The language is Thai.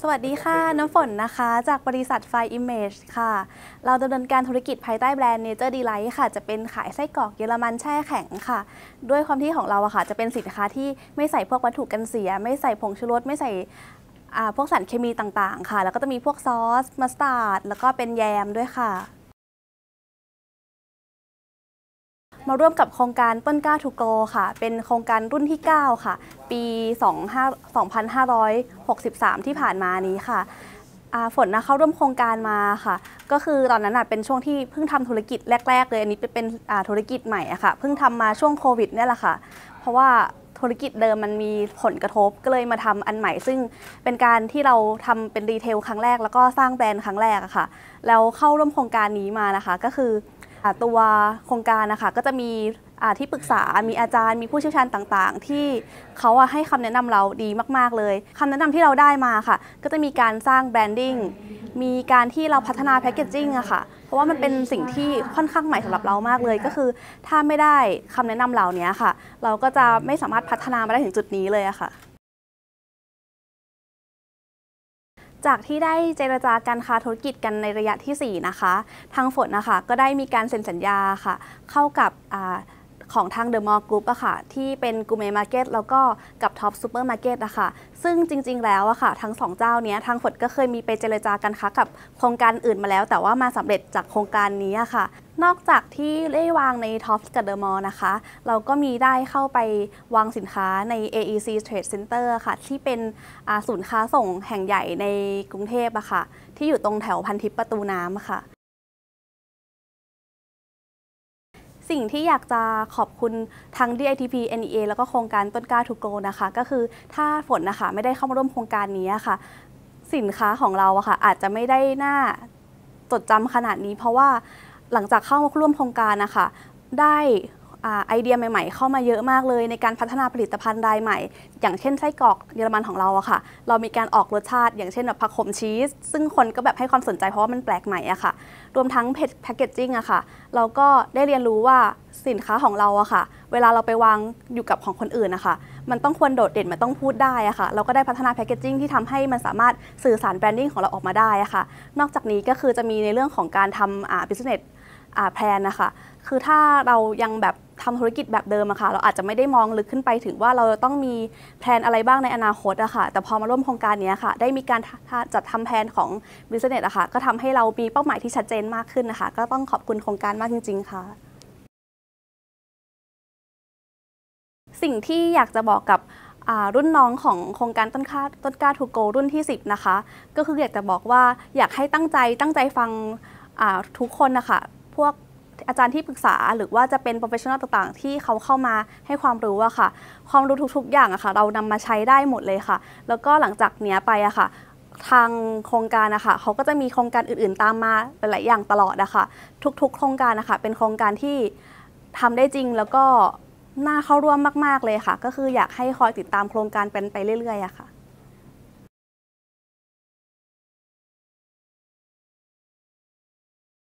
สวัสดีค่ะ น้ำฝนนะคะ จากบริษัทไฟ Image ค่ะ เราดำเนินการธุรกิจภายใต้แบรนด์ Nature Delight ค่ะ จะเป็นขายไส้กรอกเยอรมันแช่แข็งค่ะ ด้วยความที่ของเราอะค่ะ จะเป็นสินค้าที่ไม่ใส่พวกวัตถุกันเสีย ไม่ใส่ผงชูรสไม่ใส่พวกสารเคมีต่างๆ ค่ะ แล้วก็จะมีพวกซอสมัสตาร์ดแล้วก็เป็นแยมด้วยค่ะ มาร่วมกับโครงการต้นกล้าทูโกค่ะ เป็นโครงการรุ่นที่ 9 ค่ะ ปี 2563 ที่ผ่านมานี้ค่ะฝนนะเข้าร่วมโครงการมาค่ะ ก็คือตอนนั้นเป็นช่วงที่เพิ่งทำธุรกิจแรก ๆ เลย อันนี้เป็นธุรกิจใหม่อะค่ะ เพิ่งทำมาช่วงโควิดเนี่ยแหละค่ะ เพราะว่าธุรกิจเดิมมันมีผลกระทบก็เลยมาทำอันใหม่ ซึ่งเป็นการที่เราทำเป็นรีเทลครั้งแรก แล้วก็สร้างแบรนด์ครั้งแรกอะค่ะ แล้วเข้าร่วมโครงการนี้มานะคะ ก็คือ ตัวโครงการนะคะก็จะมีที่ปรึกษา มีอาจารย์ มีผู้เชี่ยวชาญต่างๆ ที่เขาให้คำแนะนำเราดีมากๆเลยคำแนะนำที่เราได้มาค่ะ ก็จะมีการสร้างแบรนดิ้ง มีการที่เราพัฒนาแพคเกจจิ้งอะค่ะ เพราะว่ามันเป็นสิ่งที่ค่อนข้างใหม่สำหรับเรามากเลย ก็คือถ้าไม่ได้คำแนะนำเหล่านี้ค่ะ เราก็จะไม่สามารถพัฒนามาได้ถึงจุดนี้เลยอะค่ะ จากที่ได้เจรจาการค้าธุรกิจกันในระยะที่ 4 นะคะ ทางฝนนะคะก็ได้มีการเซ็นสัญญาค่ะ เข้ากับ ของทาง The Mall Group อะค่ะ ที่เป็นกูเมมาร์เก็ตแล้วก็กับ Tops Supermarket อะค่ะ ซึ่งจริง ๆ แล้วอะค่ะ ทั้ง 2 เจ้าเนี้ยทางฝนก็เคยมีไปเจรจาการค้ากับโครงการอื่นมาแล้ว แต่ว่ามาสำเร็จจากโครงการนี้อะค่ะ นอกจากที่ได้วางใน Top กับ The Mall นะคะ เราก็มีได้เข้าไปวางสินค้าใน AEC Trade Center ค่ะ ที่เป็นศูนย์ค้าส่งแห่งใหญ่ในกรุงเทพอะค่ะ ที่อยู่ตรงแถวพันทิพย์ประตูน้ำค่ะ สิ่งที่อยากจะขอบคุณทั้ง DITP NEA แล้วก็โครงการต้นกล้าทูโกนะคะ ก็คือถ้าฝนนะคะไม่ได้เข้ามาร่วมโครงการนี้ค่ะ สินค้าของเราอะค่ะอาจจะไม่ได้น่าจดจำขนาดนี้ เพราะว่าหลังจากเข้ามาร่วมโครงการนะคะได้ ไอเดียใหม่ๆ เข้ามาเยอะมากเลย ในการพัฒนาผลิตภัณฑ์รายใหม่ อย่างเช่นไส้กรอกเยอรมันของเราอะค่ะ เรามีการออกรสชาติ อย่างเช่นแบบผักขมชีส ซึ่งคนก็แบบให้ความสนใจเพราะว่ามันแปลกใหม่อะค่ะ รวมทั้งแพคเกจจิ้งอะค่ะ เราก็ได้เรียนรู้ว่าสินค้าของเราอะค่ะ เวลาเราไปวางอยู่กับของคนอื่นนะคะมันต้องควรโดดเด่นมันต้องพูดได้อะค่ะ เราก็ได้พัฒนาแพคเกจจิ้งที่ทำให้มันสามารถสื่อสารแบรนดิ้งของเราออกมาได้อะค่ะ นอกจากนี้ก็คือจะมีในเรื่องของการทำอ่า business แพลนนะคะคือถ้าเรายังแบบทำธุรกิจแบบเดิมอะค่ะ เราอาจจะไม่ได้มองลึกขึ้นไปถึงว่าเราต้องมีแพลนอะไรบ้างในอนาคตอะค่ะ แต่พอมาร่วมโครงการนี้ค่ะ ได้มีการจัดทำแพลนของ business อะค่ะ ก็ทำให้เรามีเป้าหมายที่ชัดเจนมากขึ้นนะคะ ก็ต้องขอบคุณโครงการมากจริง ๆ ค่ะ สิ่งที่อยากจะบอกกับรุ่นน้องของโครงการต้นค่าต้นกล้าทูโกรุ่นที่ 10 นะคะ ก็คืออยากจะบอกว่าอยากให้ตั้งใจตั้งใจฟังทุกคนนะคะ พวกอาจารย์ที่ปรึกษาหรือว่าจะเป็น professional ต่างๆ ที่เขาเข้ามาให้ความรู้อะค่ะ ความรู้ทุกๆ อย่างอะค่ะ เรานำมาใช้ได้หมดเลยค่ะ แล้วก็หลังจากเนี้ยไปอะค่ะ ทางโครงการนะคะเขาก็จะมีโครงการอื่นๆ ตามมาหลายๆอย่างตลอดนะคะทุกๆ โครงการนะคะเป็นโครงการที่ทำได้จริงแล้วก็น่าเข้าร่วมมาก ๆเลยค่ะ ก็คืออยากให้คอยติดตามโครงการเป็นไปเรื่อยๆอะค่ะ